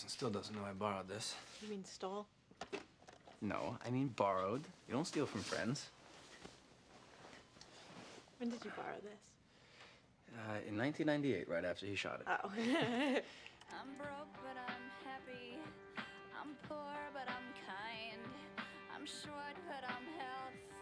house and still doesn't know I borrowed this. You mean stole? No, I mean borrowed. You don't steal from friends. When did you borrow this? Uh, in 1998, right after he shot it. Oh. I'm broke, but I'm happy. I'm poor, but I'm kind. I'm short, but I'm healthy.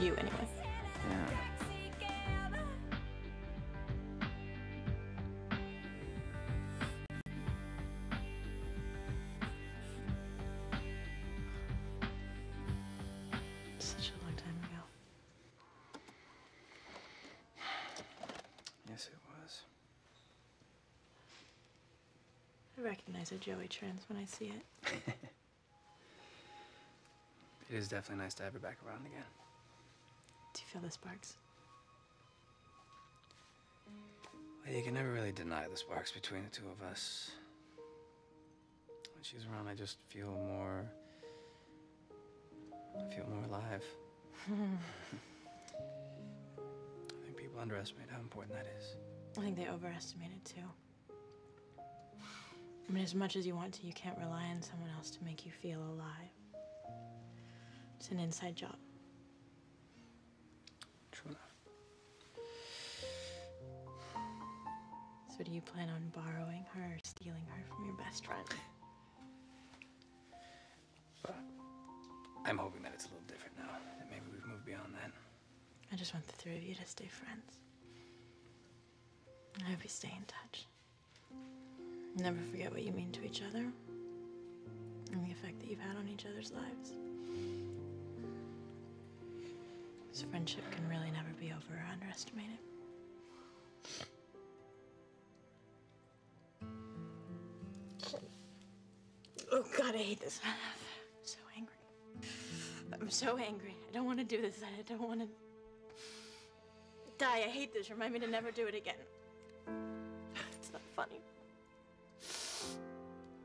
You anyway. Yeah. Such a long time ago. Yes, it was. I recognize a Joey Trans when I see it. It is definitely nice to have her back around again. Do you feel the sparks? Well, you can never really deny the sparks between the two of us. When she's around, I just feel more. I feel more alive. I think people underestimate how important that is. I think they overestimate it too. I mean, as much as you want to, you can't rely on someone else to make you feel alive. It's an inside job. So, do you plan on borrowing her or stealing her from your best friend? But I'm hoping that it's a little different now. That maybe we've moved beyond that. I just want the three of you to stay friends. I hope you stay in touch. Never forget what you mean to each other and the effect that you've had on each other's lives. This friendship can really never be over or underestimated. God, I hate this. I'm so angry. I'm so angry. I don't want to do this. I don't want to die. I hate this. Remind me to never do it again. It's not funny.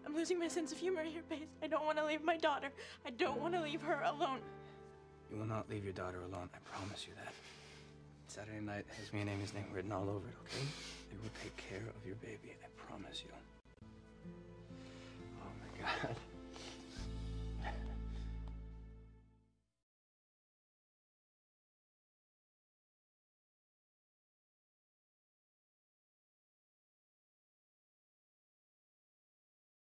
I'm losing my sense of humor here, Pace. I don't want to leave my daughter. I don't want to leave her alone. You will not leave your daughter alone. I promise you that. Saturday night has me and Amy's name written all over it, okay? They will take care